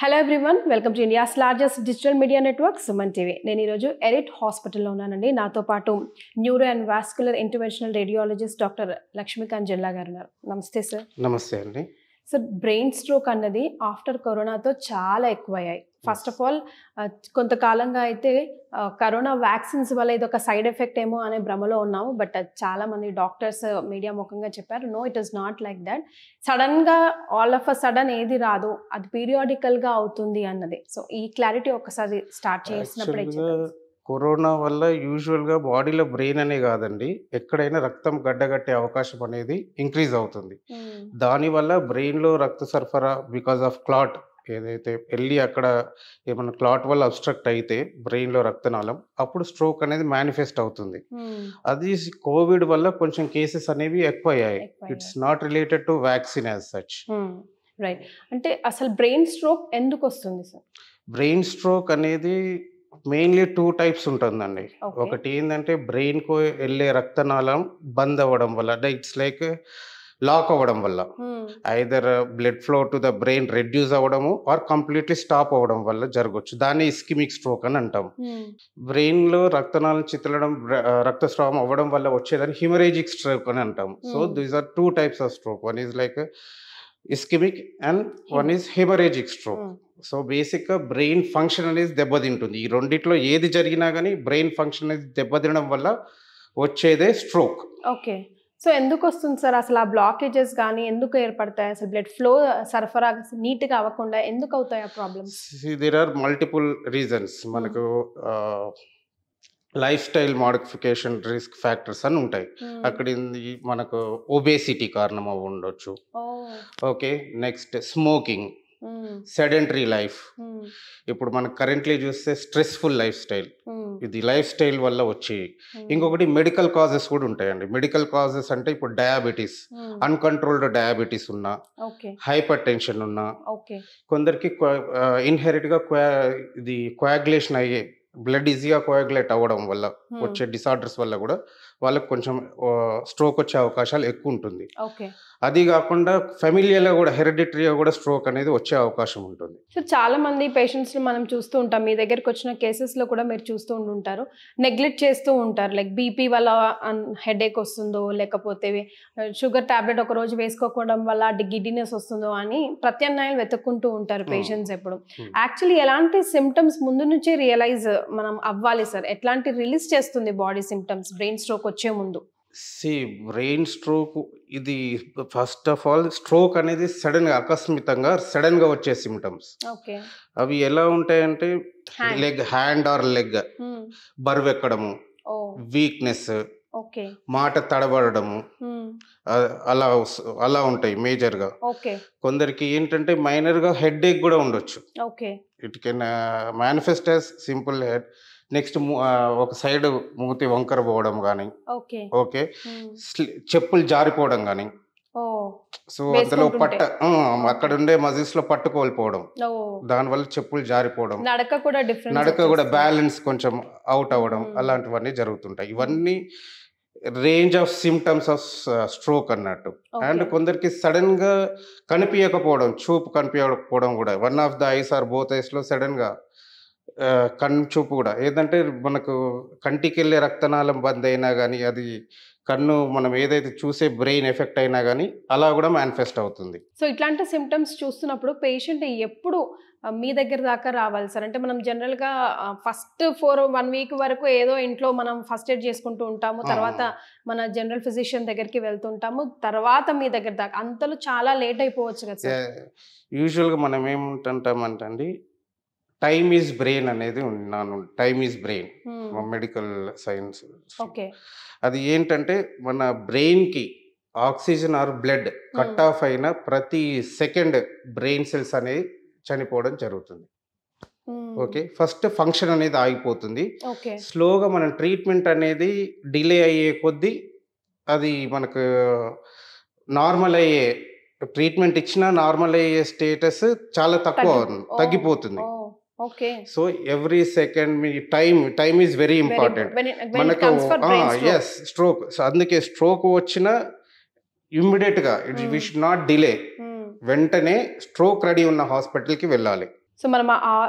Hello everyone welcome to India's largest digital media network Suman TV నేను ఈరోజు ఎరిట్ హాస్పిటల్లో ఉన్నానండి. నాతో పాటు neuro and vascular interventional radiologist doctor Lakshmikanth Jilla గారు ఉన్నారు. నమస్తే సార్ నమస్తే అండి. సార్ బ్రెయిన్ స్ట్రోక్ అన్నది ఆఫ్టర్ కరోనాతో చాలా ఎక్కువయ్యాయి. ఫస్ట్ ఆఫ్ ఆల్ కొంతకాలంగా అయితే కరోనా వ్యాక్సిన్స్ వల్ల ఇది ఒక సైడ్ ఎఫెక్ట్ ఏమో అనే భ్రమలో ఉన్నాము. బట్ చాలా మంది డాక్టర్స్ మీడియా ముఖంగా చెప్పారు no it is not like that సడన్గా ఆల్ ఆఫ్ అ సడన్ ఏది రాదు అది పీరియాడికల్గా అవుతుంది అన్నది. సో ఈ క్లారిటీ ఒకసారి స్టార్ట్ చేసినప్పుడే కరోనా వల్ల యూజువల్గా బాడీలో బ్రెయిన్ అనే కాదండి ఎక్కడైనా రక్తం గడ్డగట్టే అవకాశం అనేది ఇంక్రీజ్ అవుతుంది. దానివల్ల బ్రెయిన్లో రక్త సరఫరా బికాజ్ ఆఫ్ క్లాట్ ఏదైతే వెళ్ళి అక్కడ ఏమైనా క్లాట్ వల్ల అబ్స్ట్రక్ట్ అయితే బ్రెయిన్లో రక్తనాళం అప్పుడు స్ట్రోక్ అనేది మేనిఫెస్ట్ అవుతుంది. అది కోవిడ్ వల్ల కొంచెం కేసెస్ అనేవి ఎక్కువ అయ్యాయి it's not related to vaccine as such. Right. అంటే అసలు బ్రెయిన్ స్ట్రోక్ ఎందుకు వస్తుంది సార్? బ్రెయిన్ స్ట్రోక్ అనేది మెయిన్లీ టూ టైప్స్ ఉంటుందండి. ఒకటి ఏంటంటే బ్రెయిన్కు వెళ్ళే రక్తనాళం బంద్ అవ్వడం వల్ల ఇట్స్ లైక్ లాక్ అవ్వడం వల్ల. Either blood flow to the brain reduce అవ్వడము ఆర్ కంప్లీట్లీ స్టాప్ అవ్వడం వల్ల జరగవచ్చు దాన్ని ఇస్కిమిక్ స్ట్రోక్ అని అంటాం. బ్రెయిన్లో రక్తనాళం చిత్తలడం రక్తస్రావం అవ్వడం వల్ల వచ్చేదాన్ని హిమరేజిక్ స్ట్రోక్ అని అంటాం. So. These are two types of stroke one is like ischaemic and one is haemorrhagic stroke so బేసిక్గా బ్రెయిన్ ఫంక్షన్ అనేది దెబ్బతింటుంది. ఈ రెండిట్లో ఏది జరిగినా కానీ బ్రెయిన్ ఫంక్షన్ అనేది దెబ్బతినడం వల్ల వచ్చేదే స్ట్రోక్ ఓకే. సో ఎందుకు వస్తుంది సార్? అసలు ఆ బ్లాకేజెస్ కానీ ఎందుకు ఏర్పడతాయి? అసలు బ్లడ్ ఫ్లో సరఫరా నీట్గా అవ్వకుండా ఎందుకు అవుతాయి ఆ problems there are multiple reasons మనకు life style modification risk factors అని ఉంటాయి. అక్కడ ఇది మనకు ఒబేసిటీ కారణం అవి ఉండొచ్చు okay next smoking sedentary life ఇప్పుడు మనకు కరెంట్లీ చూస్తే స్ట్రెస్ఫుల్ లైఫ్ స్టైల్ ఇది లైఫ్ స్టైల్ వల్ల వచ్చి ఇంకొకటి మెడికల్ కాజెస్ కూడా ఉంటాయండి. మెడికల్ కాజెస్ అంటే ఇప్పుడు డయాబెటీస్ అన్కంట్రోల్డ్ డయాబెటీస్ ఉన్నా హైపర్ టెన్షన్ ఉన్నా కొందరికి ఇన్హెరిట్గా ఇది కోయాగులేషన్ అయ్యే బ్లడ్ ఈజీగా కోయాగులేట్ అవ్వడం వల్ల వచ్చే డిసార్డర్స్ వల్ల కూడా వాళ్ళకి కొంచెం స్ట్రోక్ వచ్చే అవకాశాలు ఎక్కువ ఉంటుంది. అది కాకుండా ఫెమిలియర్గా కూడా హెరిడిటరీగా కూడా స్ట్రోక్ అనేది వచ్చే అవకాశం ఉంటుంది. సో చాలా మంది పేషెంట్స్ మనం చూస్తూ ఉంటాం. మీ దగ్గరికి వచ్చిన cases లో కూడా మీరు చూస్తూ ఉంటుంటారు నెగ్లెక్ట్ చేస్తూ ఉంటారు. లైక్ బీపీ వల్ల హెడేక్ వస్తుందో లేకపోతే షుగర్ టాబ్లెట్ ఒక రోజు వేసుకోకపోవడం వల్ల గిడ్డినెస్ వస్తుందో అని ప్రత్యామ్నాయాలు వెతుక్కుంటూ ఉంటారు. పేషెంట్స్ ఎప్పుడు. యాక్చువల్లీ ఎలాంటి సిమ్టమ్స్ ముందు నుంచే రియలైజ్ మనం అవ్వాలి సార్ ఎట్లాంటి రిలీజ్ చేస్తుంది బాడీ సిమ్టమ్స్ బ్రెయిన్ స్ట్రోక్ వచ్చే ముందు. సి బ్రెయిన్ స్ట్రోక్ ఇది ఫస్ట్ ఆఫ్ ఆల్ స్ట్రోక్ అనేది సడన్గా అకస్మితంగా సడన్గా వచ్చే సిమ్టమ్స్ అవి ఎలా ఉంటాయంటే. లెగ్ హ్యాండ్ ఆర్ లెగ్ బరువు ఎక్కడము వీక్నెస్ మాట తడబడము అ- అలా అలా ఉంటాయి మేజర్గా ఓకే. కొందరికి ఏంటంటే మైనర్గా హెడ్ ఏక్ కూడా ఉండొచ్చు. It can manifest as simple head next ఒక సైడ్ మూతి వంకర పోవడం కానీ ఓకే. చెప్పులు జారిపోవడం కానీ సో అందులో. పట్ట అక్కడ ఉండే మజిల్స్లో పట్టు కోల్పోవడం ఓ దానివల్ల చెప్పులు జారిపోవడం. నడక కూడా డిఫరెంట్ నడక కూడా బ్యాలెన్స్ కొంచెం అవుట్ అవ్వడం. అలాంటివన్నీ జరుగుతుంటాయి. ఇవన్నీ range of symptoms of stroke అన్నట్టు. అండ్ కొందరికి సడన్గా కనిపించకపోవడం చూపు కనిపించకపోవడం కూడా. One of the eyes or both ఐస్లో సడన్గా కన్ను చూపు కూడా. ఏదంటే మనకు కంటికి వెళ్ళే రక్తనాళం బంద్ అయినా కానీ అది కన్ను మనం ఏదైతే చూసే బ్రెయిన్ ఎఫెక్ట్ అయినా కానీ అలా కూడా మేనిఫెస్ట్ అవుతుంది. సో ఇట్లాంటి సిమ్టమ్స్ చూస్తున్నప్పుడు పేషెంట్ ఎప్పుడు మీ దగ్గర దాకా రావాలి సార్? అంటే మనం జనరల్గా ఫస్ట్ ఫోర్ వన్ వీక్ వరకు ఏదో ఇంట్లో మనం ఫస్ట్ ఎయిడ్ చేసుకుంటూ ఉంటాము. తర్వాత మన జనరల్ ఫిజిషియన్ దగ్గరికి వెళ్తుంటాము. తర్వాత మీ దగ్గర దాకా అంతలో చాలా లేట్ అయిపోవచ్చు కదా సార్? యూజువల్గా మనం ఏముంటుంటామంటే అండి టైమ్ ఈజ్ బ్రెయిన్ అనేది ఉన్నాను time is brain medical science okay అది ఏంటంటే మన బ్రెయిన్కి oxygen or blood cut off అయిన ప్రతి సెకండ్ బ్రెయిన్ సెల్స్ అనేవి చనిపోవడం జరుగుతుంది. ఓకే ఫస్ట్ ఫంక్షన్ అనేది ఆగిపోతుంది. స్లోగా మనం ట్రీట్మెంట్ అనేది డిలే అయ్యే కొద్దీ అది మనకు నార్మల్ అయ్యే ట్రీట్మెంట్ ఇచ్చినా నార్మల్ అయ్యే స్టేటస్ చాలా తక్కువ. తగ్గిపోతుంది. Okay so every second me time time is very important మనకు ఎస్ స్ట్రోక్ సో అందుకే స్ట్రోక్ వచ్చిన ఇమ్మీడియట్గా it. We should not delay వెంటనే స్ట్రోక్ రెడీ ఉన్న హాస్పిటల్కి వెళ్ళాలి. సో మనం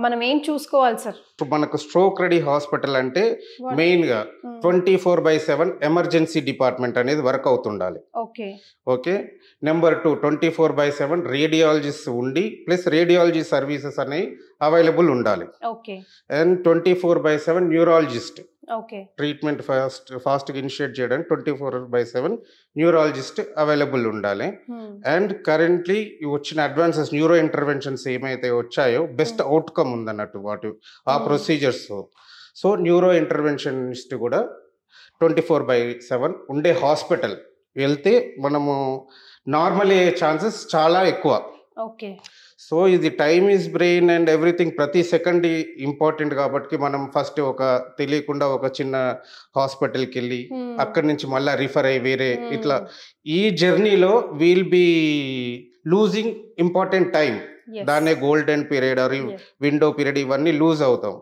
మనం ఏం చూసుకోవాలి సార్? మనకు స్ట్రోక్ రెడీ హాస్పిటల్ అంటే మెయిన్గా twenty four by seven emergency department అనేది work అవుతుండాలి. Okay. Okay? Number two twenty four by seven radiologist ఉండి ప్లస్ రేడియాలజీ సర్వీసెస్ అనేవి అవైలబుల్ ఉండాలి. Okay. And twenty four by seven neurologist. Treatment fast ఫాస్ట్గా initiate చేయడానికి twenty four by seven neurologist available ఉండాలి. And currently వచ్చిన advances neuro interventions ఏమైతే వచ్చాయో best outcome ఉందన్నట్టు వాటి ఆ. ప్రొసీజర్స్. సో న్యూరో ఇంటర్వెన్షనిస్ట్ కూడా ట్వంటీ ఫోర్ బై సెవెన్ ఉండే హాస్పిటల్ వెళ్తే మనము నార్మల్ అయ్యే ఛాన్సెస్ చాలా ఎక్కువ. ఓకే. సో ఇది time is brain and everything ప్రతి సెకండ్ ఇంపార్టెంట్ కాబట్టి మనం ఫస్ట్ ఒక తెలియకుండా ఒక చిన్న హాస్పిటల్కి వెళ్ళి అక్కడి నుంచి మళ్ళీ రిఫర్ అయ్యి వేరే ఇట్లా ఈ జర్నీలో we'll be losing important time దాన్నే golden period or window period ఇవన్నీ లూజ్ అవుతాం.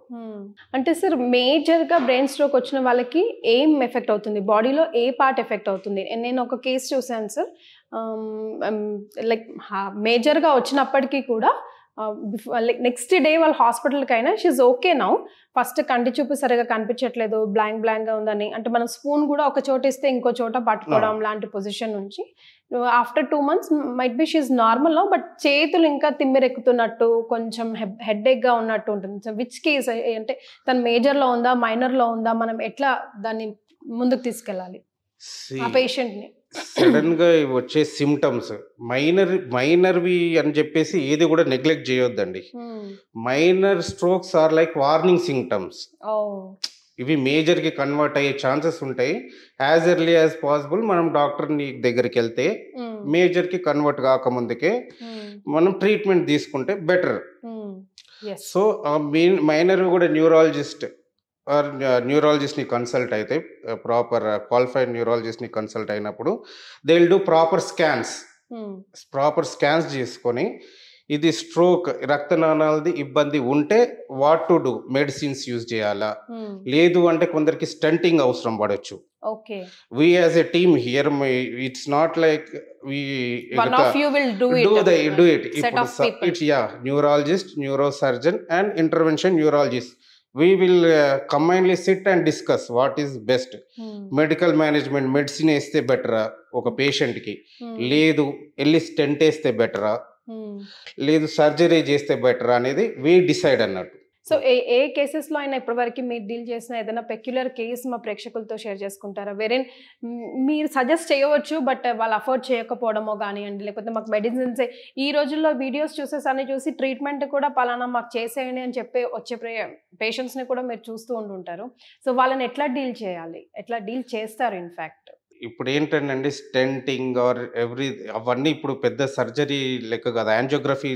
అంటే సార్ మేజర్గా బ్రెయిన్ స్ట్రోక్ వచ్చిన వాళ్ళకి ఏం ఎఫెక్ట్ అవుతుంది? బాడీలో ఏ పార్ట్ ఎఫెక్ట్ అవుతుంది? నేను ఒక కేసు చూసాను సార్ లైక్ మేజర్గా వచ్చినప్పటికీ కూడా నెక్స్ట్ డే వాళ్ళ హాస్పిటల్కి అయినా షీజ్ ఓకే నౌ ఫస్ట్ కంటి చూపు సరిగా కనిపించట్లేదు బ్లాంక్ బ్లాంక్గా ఉందని. అంటే మనం స్పూన్ కూడా ఒక చోట ఇస్తే ఇంకో చోట పట్టుకోవడం లాంటి పొజిషన్ నుంచి. After two months might be she's normal no but చేతులు ఇంకా తిమ్మిరెక్కుతున్నట్టు కొంచెం హెడ్గా ఉన్నట్టు ఉంటుంది. విచ్ కేస్ అంటే తన మేజర్లో ఉందా మైనర్లో ఉందా మనం ఎట్లా దాన్ని ముందుకు తీసుకెళ్ళాలి? ఆ పేషెంట్ని సడన్గా ఇవి వచ్చే సిమ్టమ్స్ మైనర్ మైనర్వి అని చెప్పేసి ఏది కూడా నెగ్లెక్ట్ చేయొద్దండి. Minor strokes or like warning symptoms ఇవి మేజర్కి కన్వర్ట్ అయ్యే ఛాన్సెస్ ఉంటాయి. యాజ్ ఎర్లీ యాజ్ పాసిబుల్ మనం డాక్టర్ దగ్గరికి వెళ్తే మేజర్కి కన్వర్ట్ కాకముందుకే మనం ట్రీట్మెంట్ తీసుకుంటే బెటర్. సో మైనర్ కూడా న్యూరాలజిస్ట్ న్యూరాలజిస్ట్ని కన్సల్ట్ అయితే ప్రాపర్ క్వాలిఫైడ్ న్యూరాలజిస్ట్ని కన్సల్ట్ అయినప్పుడు they will do proper scans proper scans చేసుకొని ఇది స్ట్రోక్ రక్తనాళాలది ఇబ్బంది ఉంటే what to do medicines use చేయాలా? లేదు అంటే కొందరికి స్టంటింగ్ అవసరం పడవచ్చు okay we as a team here it's not like we one of you will do will uh, combinedly sit and discuss what is best medical management medicine వేస్తే బెటరా ఒక patient కి లేదు వెళ్ళి స్టెంట్ వేస్తే బెటరా లేదు సర్జరీ చేస్తే బెటరా అనేది వీ డిసైడ్ అన్నట్టు సో ఏ ఏ కేసెస్లో అయినా ఇప్పటివరకు మీరు డీల్ చేసిన ఏదైనా పెక్యులర్ కేసు మా ప్రేక్షకులతో షేర్ చేసుకుంటారా? వేరే మీరు సజెస్ట్ చేయవచ్చు బట్ వాళ్ళు అఫోర్డ్ చేయకపోవడమో కానివ్వండి లేకపోతే మాకు మెడిసిన్స్ ఈ రోజుల్లో వీడియోస్ చూసేసాన్ని చూసి ట్రీట్మెంట్ కూడా పలానా మాకు చేసేయండి అని చెప్పి వచ్చే పేషెంట్స్ని కూడా మీరు చూస్తూ ఉంటుంటారు సో వాళ్ళని ఎట్లా డీల్ చేయాలి? ఎట్లా డీల్ చేస్తారు ఇన్ఫ్యాక్ట్ ఇప్పుడు ఏంటంటే స్టెంటింగ్ ఆర్ ఎవ్రీ అవన్నీ ఇప్పుడు పెద్ద సర్జరీ లెక్క కదా. యాంజియోగ్రఫీ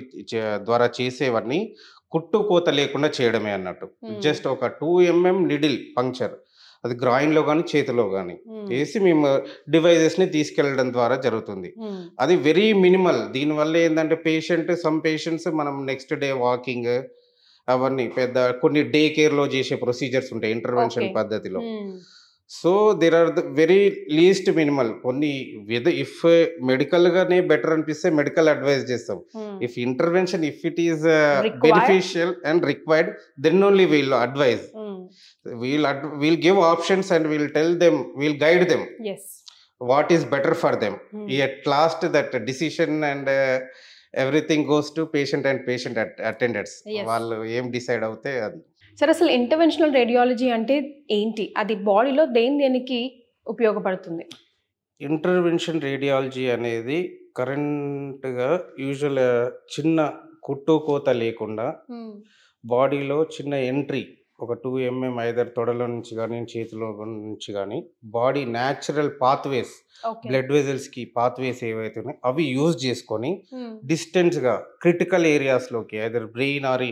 ద్వారా చేసేవన్నీ కుట్టు కోత లేకుండా చేయడమే అన్నట్టు. జస్ట్ ఒక టూ ఎంఎం నిడిల్ పంక్చర్. అది గ్రాయిన్లో కానీ చేతిలో కానీ వేసి మేము డివైజెస్ని తీసుకెళ్ళడం ద్వారా జరుగుతుంది. అది వెరీ మినిమల్. దీనివల్ల ఏంటంటే పేషెంట్ సమ్ పేషెంట్స్ మనం నెక్స్ట్ డే వాకింగ్ అవన్నీ పెద్ద కొన్ని డే కేర్లో చేసే ప్రొసీజర్స్ ఉంటాయి ఇంటర్వెన్షన్. పద్ధతిలో. So there are the very least minimal కొన్ని విధ ఇఫ్ మెడికల్గానే బెటర్ అనిపిస్తే మెడికల్ అడ్వైస్ చేస్తాం. If intervention if it is. Beneficial and required then only we'll advise we'll we'll give options and we'll tell them we'll guide them what is better for them at last that decision and everything goes to patient and patient attendants. వాళ్ళు ఏం decide అవుతే అది. సరే అసలు interventional radiology అంటే ఏంటి? అది బాడీలో దేని దేనికి ఉపయోగపడుతుంది? ఇంటర్వెన్షన్ రేడియాలజీ అనేది కరెంట్గా యూజువల్ చిన్న కుట్టు కోత లేకుండా బాడీలో చిన్న ఎంట్రీ ఒక టూ ఎంఎం ఐదర్ తొడల నుంచి కానీ చేతిలో నుంచి కానీ బాడీ న్యాచురల్ పాత్వేస్ బ్లడ్ వెజల్స్కి పాత్వేస్ ఏవైతే ఉన్నాయో అవి యూజ్ చేసుకొని డిస్టెన్స్గా critical ఏరియాస్లోకి either brain or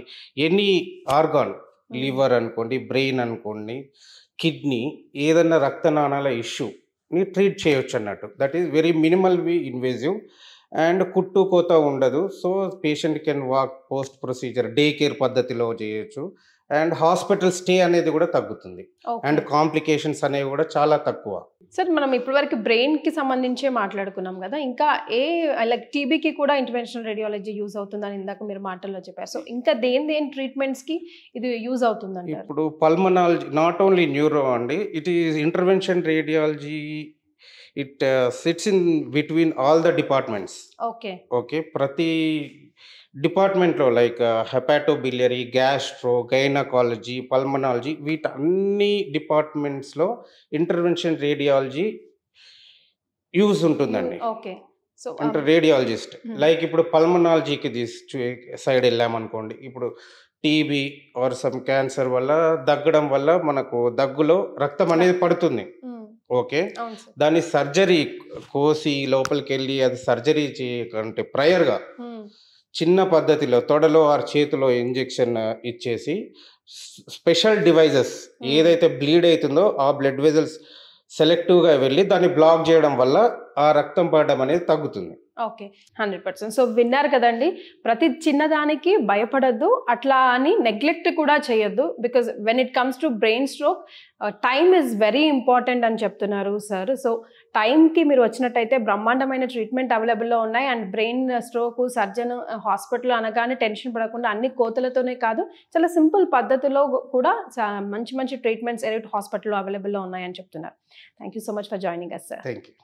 any organ liver అనుకోండి బ్రెయిన్ అనుకోండి కిడ్నీ ఏదన్నా రక్తనాళాల ఇష్యూని ట్రీట్ చేయొచ్చు అన్నట్టు. That is very minimal we invasive and కుట్టు కోత ఉండదు. So patient can walk post procedure day care పద్ధతిలో చేయొచ్చు. అండ్ హాస్పిటల్ స్టే అనేది కూడా తగ్గుతుంది. అండ్ కాంప్లికేషన్స్ అనేవి కూడా చాలా తక్కువ. సార్ మనం ఇప్పటివరకు బ్రెయిన్కి సంబంధించే మాట్లాడుకున్నాం కదా ఇంకా ఏ లైక్ టీబీకి కూడా ఇంటర్వెన్షనల్ రేడియాలజీ యూజ్ అవుతుందని ఇందాక మీరు మాటల్లో చెప్పారు. సో ఇంకా దేని దేని ట్రీట్మెంట్స్కి ఇది యూజ్ అవుతుందంటారు? ఇప్పుడు పల్మనాలజీ నాట్ ఓన్లీ న్యూరో అండి it is intervention radiology it sits in between all the departments okay. Okay ప్రతి డిపార్ట్మెంట్లో like hepatobiliary gastro gynaecology pulmonology వీటి అన్ని డిపార్ట్మెంట్స్లో ఇంటర్వెన్షన్ రేడియాలజీ యూజ్ ఉంటుందండి. ఓకే. సో అంటే రేడియాలజిస్ట్. లైక్ ఇప్పుడు పల్మనాలజీకి తీసి సైడ్ వెళ్ళామనుకోండి ఇప్పుడు టీబీ ఆర్ సమ్ క్యాన్సర్ వల్ల దగ్గడం వల్ల మనకు దగ్గులో రక్తం అనేది పడుతుంది. ఓకే? అవును సార్. దాని సర్జరీ కోసి లోపలికి వెళ్ళి అది సర్జరీ చేయకంటే ప్రయర్గా చిన్న పద్ధతిలో తొడలో ఆర్ చేతిలో ఇంజెక్షన్ ఇచ్చేసి స్పెషల్ డివైజెస్. ఏదైతే బ్లీడ్ అవుతుందో ఆ బ్లడ్ వెజల్స్ సెలెక్టివ్గా వెళ్ళి దాన్ని బ్లాక్ చేయడం వల్ల ఆ రక్తం పడడం అనేది తగ్గుతుంది. Okay hundred percent. సో విన్నారు కదండి ప్రతి చిన్నదానికి భయపడద్దు అట్లా అని నెగ్లెక్ట్ కూడా చేయొద్దు because when it comes to brain stroke time is very important అని చెప్తున్నారు సార్. సో టైంకి మీరు వచ్చినట్టయితే బ్రహ్మాండమైన ట్రీట్మెంట్ అవైలబుల్లో ఉన్నాయి and brain stroke surgeon hospital అనగానే టెన్షన్ పడకుండా అన్ని కోతలతోనే కాదు చాలా సింపుల్ పద్ధతిలో కూడా మంచి మంచి ట్రీట్మెంట్స్ ఎరిట్ హాస్పిటల్లో అవైలబుల్లో ఉన్నాయని చెప్తున్నారు. Thank you so much for joining us sir thank you